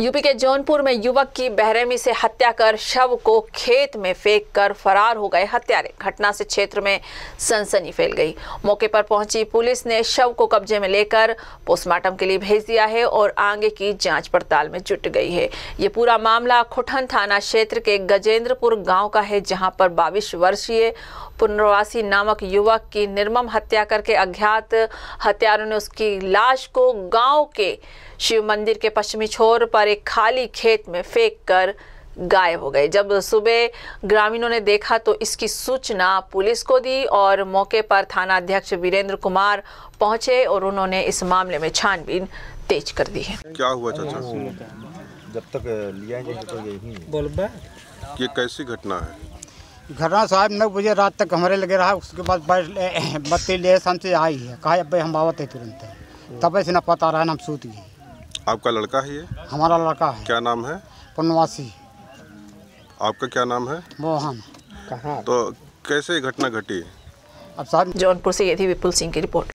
UP के जौनपुर में युवक की बेरहमी से हत्या कर शव को खेत में फेंक कर फरार हो गए हत्यारे। घटना से क्षेत्र में सनसनी फैल गई। मौके पर पहुँची पुलिस ने शव को कब्जे में लेकर पोस्टमार्टम के लिए भेज दिया है और आगे की जाँच पड़ताल में जुट गई है। ये पूरा मामला खुठन थाना क्षेत्र के गजेंद्रपुर गाँव का है, जहाँ पर बाईस वर्षीय पुनर्वासी नामक युवक की निर्मम हत्या करके अज्ञात हत्यारों ने उसकी लाश को गाँव के शिव मंदिर के पश्चिमी छोर पर एक खाली खेत में फेंक कर गायब हो गए। जब सुबह ग्रामीणों ने देखा तो इसकी सूचना पुलिस को दी और मौके पर थाना अध्यक्ष वीरेंद्र कुमार पहुँचे और उन्होंने इस मामले में छानबीन तेज कर दी है। क्या हुआ चाचा? जब तक लिया तो यही ये कैसी घटना है? घटना साहब नौ बजे रात तक हमारे लगे रहा उसके बाद बत्ती ले आई है। कहा अब हम आवत है तुरंत। तब से न पता रहा न हम सूत गए। आपका लड़का है ये हमारा लड़का है। क्या नाम है? पुनवासी। आपका क्या नाम है? मोहन। तो कैसे घटना घटी? अब साहब जौनपुर से ये थी विपुल सिंह की रिपोर्ट।